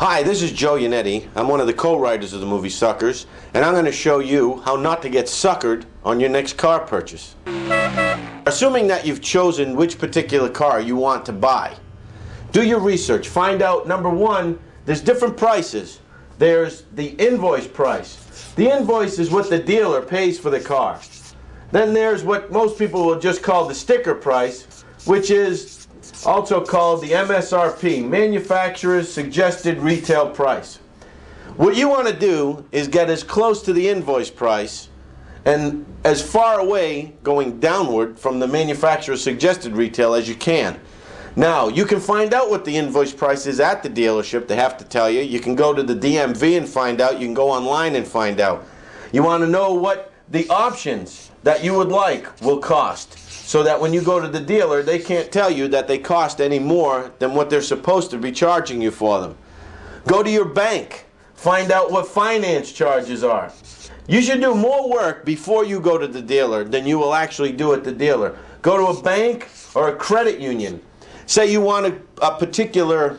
Hi, this is Joe Yannetti. I'm one of the co-writers of the movie Suckers, and I'm going to show you how not to get suckered on your next car purchase. Assuming that you've chosen which particular car you want to buy, do your research. Find out, number one, there's different prices. There's the invoice price. The invoice is what the dealer pays for the car. Then there's what most people will just call the sticker price, which is also called the MSRP, Manufacturer's Suggested Retail Price. What you want to do is get as close to the invoice price and as far away going downward from the manufacturer's suggested retail as you can. Now, you can find out what the invoice price is at the dealership. They have to tell you. You can go to the DMV and find out. You can go online and find out. You want to know what the options that you would like will cost so that when you go to the dealer, they can't tell you that they cost any more than what they're supposed to be charging you for them. Go to your bank. Find out what finance charges are. You should do more work before you go to the dealer than you will actually do at the dealer. Go to a bank or a credit union. Say you want a, a particular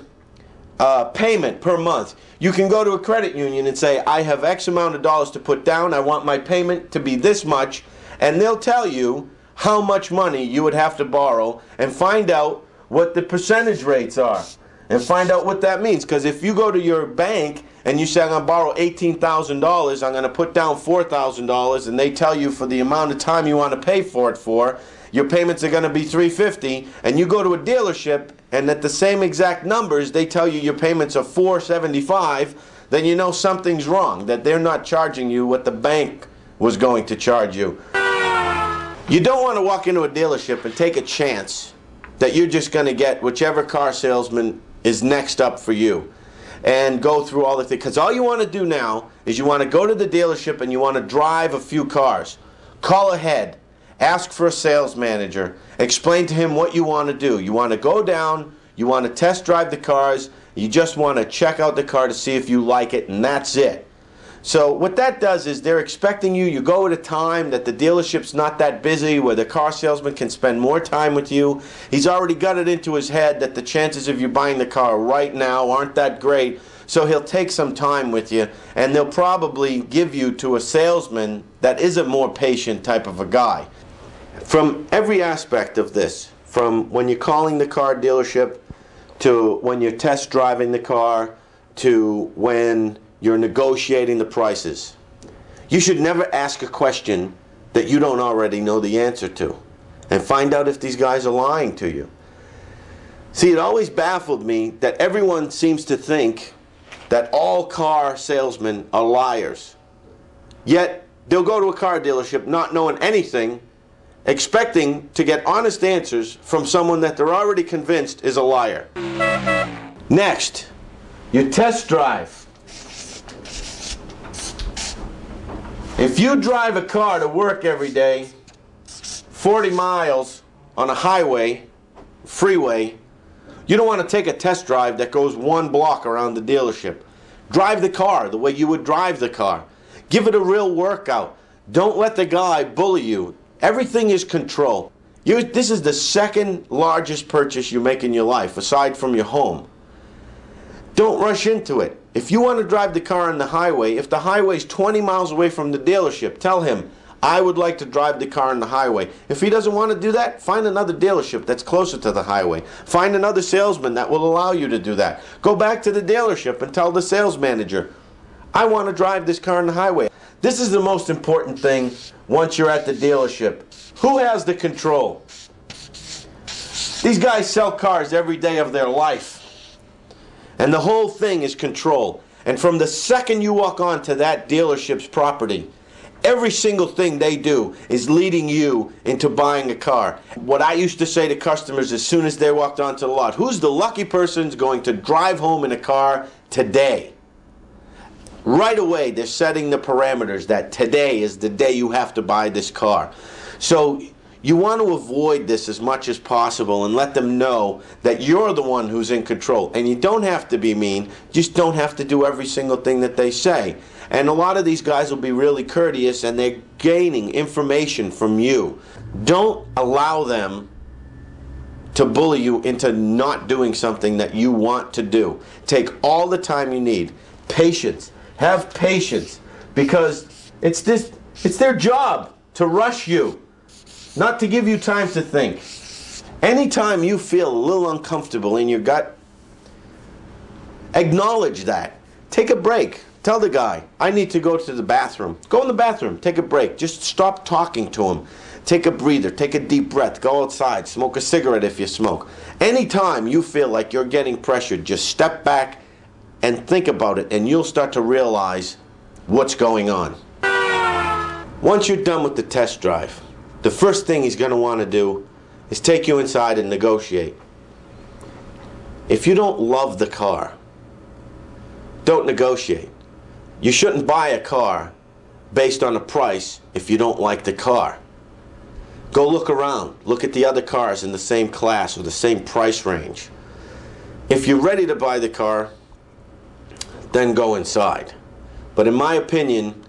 uh, payment per month. You can go to a credit union and say, I have X amount of dollars to put down. I want my payment to be this much. And they'll tell you how much money you would have to borrow and find out what the percentage rates are and find out what that means. Because if you go to your bank and you say, I'm going to borrow $18,000, I'm going to put down $4,000, and they tell you for the amount of time you want to pay for it for, your payments are going to be 350 and you go to a dealership and at the same exact numbers they tell you your payments are 475 then you know something's wrong that they're not charging you what the bank was going to charge you you don't want to walk into a dealership and take a chance that you're just going to get whichever car salesman is next up for you and go through all the things because all you want to do now is you want to go to the dealership and you want to drive a few cars call ahead Ask for a sales manager. Explain to him what you want to do. You want to go down, you want to test drive the cars, you just want to check out the car to see if you like it, and that's it. So what that does is they're expecting you, you go at a time that the dealership's not that busy, where the car salesman can spend more time with you. He's already got it into his head that the chances of you buying the car right now aren't that great. So he'll take some time with you, and they'll probably give you to a salesman that is a more patient type of a guy. From every aspect of this, from when you're calling the car dealership to when you're test driving the car to when you're negotiating the prices, you should never ask a question that you don't already know the answer to and find out if these guys are lying to you. See, it always baffled me that everyone seems to think that all car salesmen are liars. Yet, they'll go to a car dealership not knowing anything expecting to get honest answers from someone that they're already convinced is a liar. Next, your test drive. If you drive a car to work every day, 40 miles on a highway, freeway, you don't want to take a test drive that goes one block around the dealership. Drive the car the way you would drive the car. Give it a real workout. Don't let the guy bully you. Everything is control. You, this is the second largest purchase you make in your life, aside from your home. Don't rush into it. If you want to drive the car on the highway, if the highway is 20 miles away from the dealership, tell him, I would like to drive the car on the highway. If he doesn't want to do that, find another dealership that's closer to the highway. Find another salesman that will allow you to do that. Go back to the dealership and tell the sales manager, I want to drive this car on the highway. This is the most important thing once you're at the dealership. Who has the control? These guys sell cars every day of their life. And the whole thing is control. And from the second you walk onto that dealership's property, every single thing they do is leading you into buying a car. What I used to say to customers as soon as they walked onto the lot, who's the lucky person going to drive home in a car today? Right away, they're setting the parameters that today is the day you have to buy this car. So you want to avoid this as much as possible and let them know that you're the one who's in control. And you don't have to be mean, just don't have to do every single thing that they say. And a lot of these guys will be really courteous and they're gaining information from you. Don't allow them to bully you into not doing something that you want to do. Take all the time you need. Patience. Have patience because it's this it's their job to rush you, not to give you time to think. Anytime you feel a little uncomfortable in your gut, acknowledge that. Take a break. Tell the guy, I need to go to the bathroom. Go in the bathroom, take a break. Just stop talking to him. Take a breather, take a deep breath, go outside, smoke a cigarette if you smoke. Anytime you feel like you're getting pressured, just step back and think about it, and you'll start to realize what's going on. Once you're done with the test drive, the first thing he's going to want to do is take you inside and negotiate. If you don't love the car, don't negotiate. You shouldn't buy a car based on the price if you don't like the car. Go look around. Look at the other cars in the same class or the same price range. If you're ready to buy the car, then go inside. But in my opinion,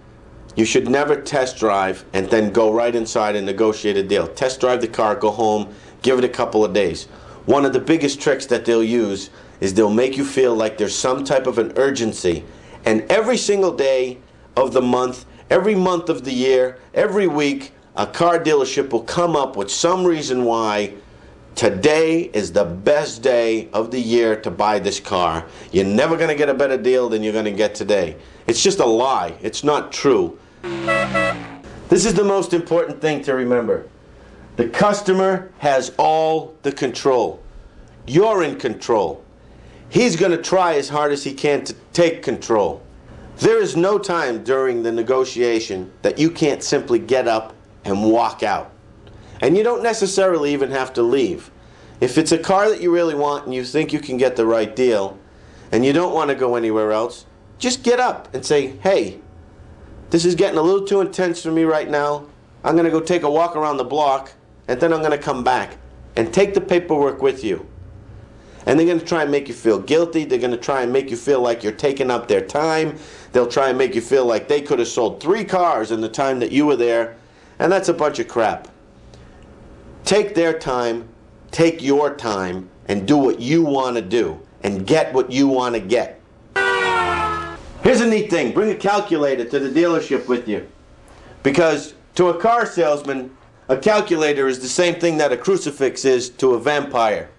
you should never test drive and then go right inside and negotiate a deal. Test drive the car, go home, give it a couple of days. One of the biggest tricks that they'll use is they'll make you feel like there's some type of an urgency. And every single day of the month, every month of the year, every week, a car dealership will come up with some reason why today is the best day of the year to buy this car. You're never going to get a better deal than you're going to get today. It's just a lie. It's not true. This is the most important thing to remember. The customer has all the control. You're in control. He's going to try as hard as he can to take control. There is no time during the negotiation that you can't simply get up and walk out. And you don't necessarily even have to leave. If it's a car that you really want and you think you can get the right deal and you don't want to go anywhere else, just get up and say, hey, this is getting a little too intense for me right now. I'm going to go take a walk around the block and then I'm going to come back and take the paperwork with you. And they're going to try and make you feel guilty. They're going to try and make you feel like you're taking up their time. They'll try and make you feel like they could have sold three cars in the time that you were there. And that's a bunch of crap. Take their time, take your time, and do what you want to do and get what you want to get. Here's a neat thing bring a calculator to the dealership with you. Because to a car salesman, a calculator is the same thing that a crucifix is to a vampire.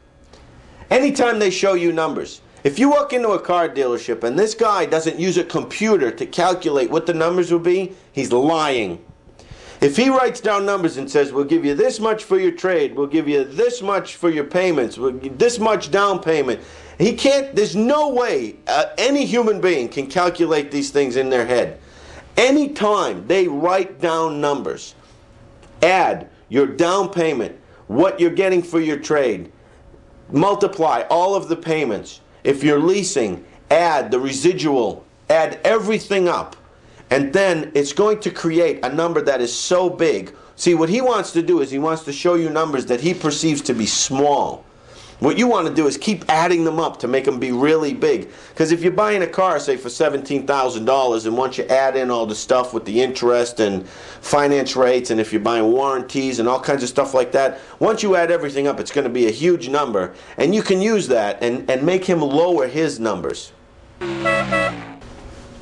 Anytime they show you numbers, if you walk into a car dealership and this guy doesn't use a computer to calculate what the numbers will be, he's lying. If he writes down numbers and says, we'll give you this much for your trade, we'll give you this much for your payments, we'll this much down payment, he can't, there's no way uh, any human being can calculate these things in their head. Anytime they write down numbers, add your down payment, what you're getting for your trade, multiply all of the payments. If you're leasing, add the residual, add everything up. And then it's going to create a number that is so big. See, what he wants to do is he wants to show you numbers that he perceives to be small. What you want to do is keep adding them up to make them be really big. Because if you're buying a car, say for $17,000, and once you add in all the stuff with the interest and finance rates, and if you're buying warranties and all kinds of stuff like that, once you add everything up, it's going to be a huge number. And you can use that and, and make him lower his numbers.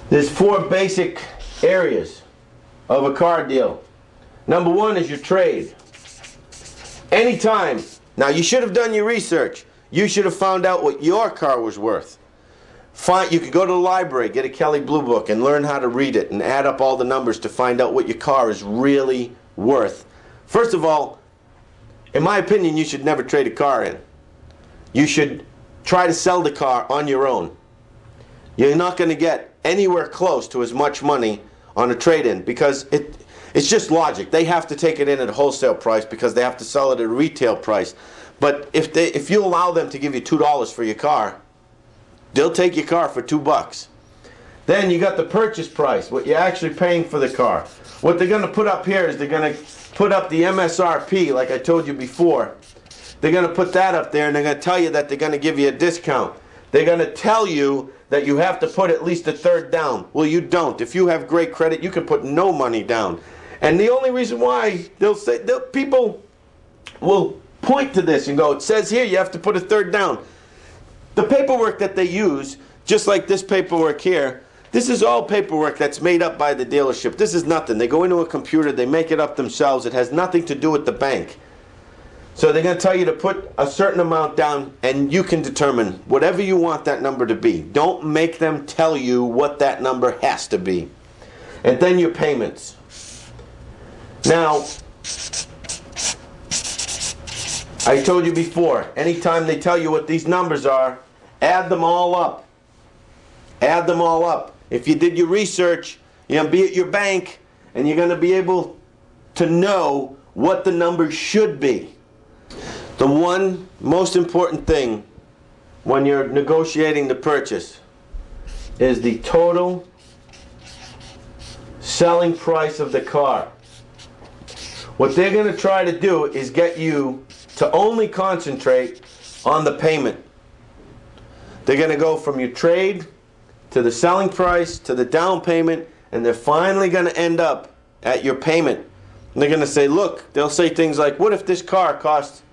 There's four basic areas of a car deal. Number one is your trade. Anytime now, you should have done your research. You should have found out what your car was worth. Find, you could go to the library, get a Kelley Blue Book, and learn how to read it and add up all the numbers to find out what your car is really worth. First of all, in my opinion, you should never trade a car in. You should try to sell the car on your own. You're not going to get anywhere close to as much money on a trade-in because it it's just logic. They have to take it in at a wholesale price because they have to sell it at a retail price. But if they if you allow them to give you two dollars for your car, they'll take your car for two bucks. Then you got the purchase price, what you're actually paying for the car. What they're going to put up here is they're going to put up the MSRP, like I told you before. They're going to put that up there and they're going to tell you that they're going to give you a discount. They're going to tell you that you have to put at least a third down. Well, you don't. If you have great credit, you can put no money down. And the only reason why they'll say they'll, people will point to this and go, it says here you have to put a third down. The paperwork that they use, just like this paperwork here, this is all paperwork that's made up by the dealership. This is nothing. They go into a computer, they make it up themselves. It has nothing to do with the bank. So they're going to tell you to put a certain amount down and you can determine whatever you want that number to be. Don't make them tell you what that number has to be. And then your payments. Now, I told you before, anytime they tell you what these numbers are, add them all up. Add them all up. If you did your research, you're going to be at your bank and you're going to be able to know what the numbers should be. The one most important thing when you're negotiating the purchase is the total selling price of the car. What they're going to try to do is get you to only concentrate on the payment. They're going to go from your trade to the selling price to the down payment and they're finally going to end up at your payment. And they're going to say, look, they'll say things like, what if this car costs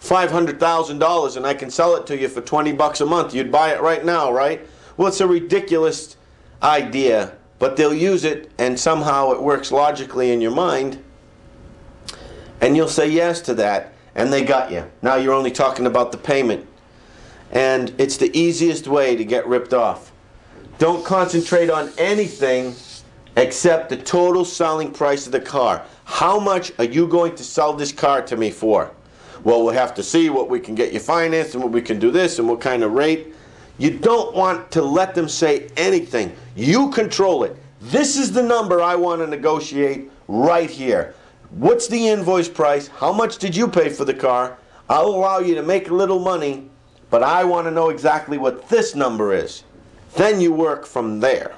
$500,000 and I can sell it to you for 20 bucks a month. You'd buy it right now, right? Well, it's a ridiculous idea, but they'll use it and somehow it works logically in your mind. And you'll say yes to that, and they got you. Now you're only talking about the payment. And it's the easiest way to get ripped off. Don't concentrate on anything except the total selling price of the car. How much are you going to sell this car to me for? Well, we'll have to see what we can get you financed and what we can do this and what kind of rate. You don't want to let them say anything. You control it. This is the number I want to negotiate right here. What's the invoice price? How much did you pay for the car? I'll allow you to make a little money, but I want to know exactly what this number is. Then you work from there.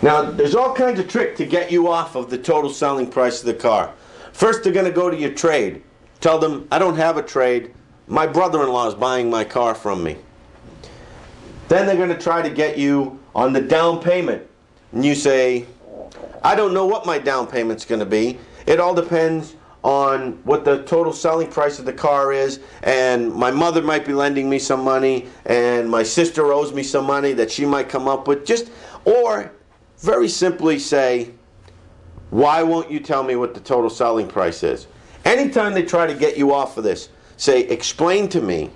Now, there's all kinds of trick to get you off of the total selling price of the car. First, they're going to go to your trade. Tell them, I don't have a trade. My brother-in-law is buying my car from me. Then they're going to try to get you on the down payment. And you say, I don't know what my down payment's going to be. It all depends on what the total selling price of the car is and my mother might be lending me some money and my sister owes me some money that she might come up with just or very simply say why won't you tell me what the total selling price is Anytime they try to get you off of this, say, explain to me.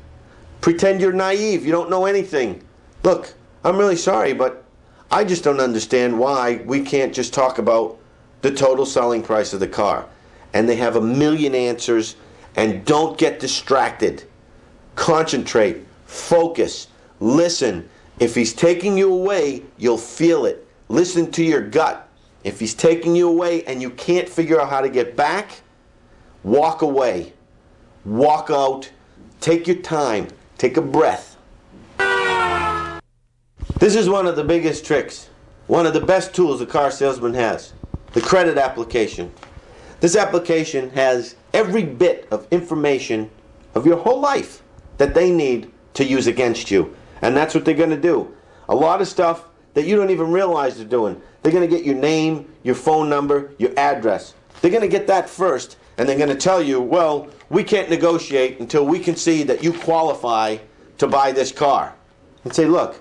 Pretend you're naive, you don't know anything. Look, I'm really sorry, but I just don't understand why we can't just talk about the total selling price of the car. And they have a million answers, and don't get distracted. Concentrate, focus, listen. If he's taking you away, you'll feel it. Listen to your gut. If he's taking you away and you can't figure out how to get back, Walk away. Walk out. Take your time. Take a breath. This is one of the biggest tricks. One of the best tools a car salesman has. The credit application. This application has every bit of information of your whole life that they need to use against you. And that's what they're going to do. A lot of stuff that you don't even realize they're doing. They're going to get your name, your phone number, your address. They're going to get that first and they're going to tell you, well, we can't negotiate until we can see that you qualify to buy this car. And say, look,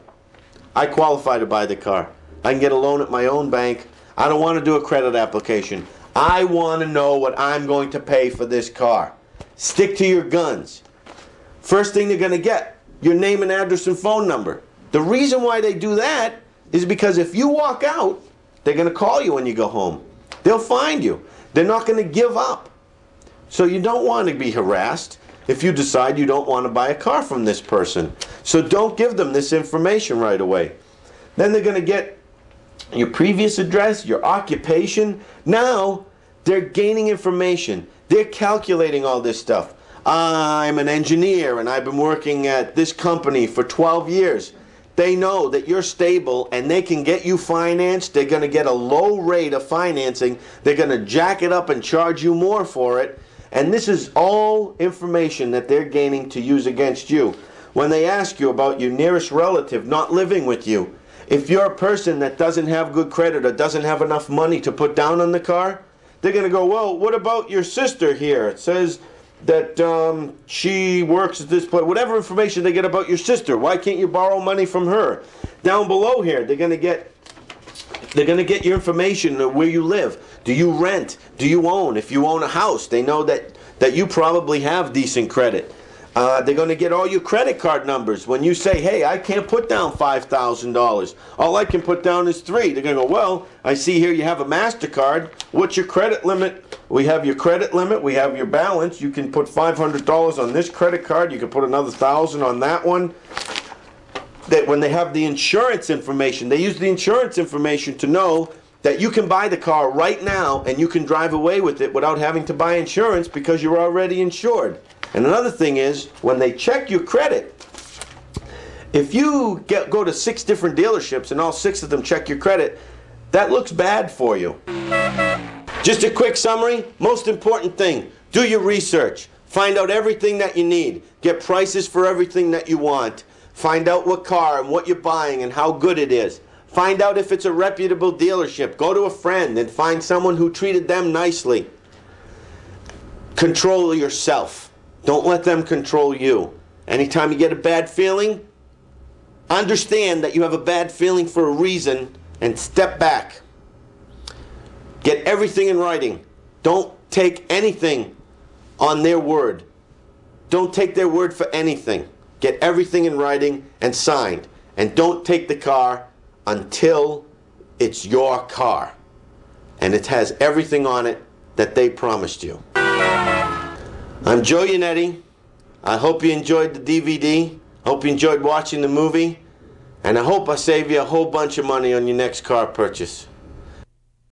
I qualify to buy the car. I can get a loan at my own bank. I don't want to do a credit application. I want to know what I'm going to pay for this car. Stick to your guns. First thing they're going to get, your name and address and phone number. The reason why they do that is because if you walk out, they're going to call you when you go home. They'll find you. They're not going to give up. So you don't want to be harassed if you decide you don't want to buy a car from this person. So don't give them this information right away. Then they're going to get your previous address, your occupation. Now they're gaining information. They're calculating all this stuff. I'm an engineer and I've been working at this company for 12 years. They know that you're stable and they can get you financed. They're going to get a low rate of financing. They're going to jack it up and charge you more for it and this is all information that they're gaining to use against you. When they ask you about your nearest relative not living with you, if you're a person that doesn't have good credit or doesn't have enough money to put down on the car, they're going to go, well, what about your sister here? It says that um, she works at this place. Whatever information they get about your sister, why can't you borrow money from her? Down below here, they're gonna get they're going to get your information where you live. Do you rent? Do you own? If you own a house, they know that, that you probably have decent credit. Uh, they're going to get all your credit card numbers. When you say, hey, I can't put down $5,000, all I can put down is three. They're going to go, well, I see here you have a MasterCard. What's your credit limit? We have your credit limit. We have your balance. You can put $500 on this credit card. You can put another 1000 on that one that when they have the insurance information, they use the insurance information to know that you can buy the car right now and you can drive away with it without having to buy insurance because you're already insured. And another thing is, when they check your credit, if you get, go to six different dealerships and all six of them check your credit, that looks bad for you. Just a quick summary most important thing do your research, find out everything that you need, get prices for everything that you want. Find out what car and what you're buying and how good it is. Find out if it's a reputable dealership. Go to a friend and find someone who treated them nicely. Control yourself. Don't let them control you. Anytime you get a bad feeling, understand that you have a bad feeling for a reason and step back. Get everything in writing. Don't take anything on their word. Don't take their word for anything. Get everything in writing and signed. And don't take the car until it's your car. And it has everything on it that they promised you. I'm Joe Yannetti. I hope you enjoyed the DVD. Hope you enjoyed watching the movie. And I hope I save you a whole bunch of money on your next car purchase.